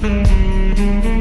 Música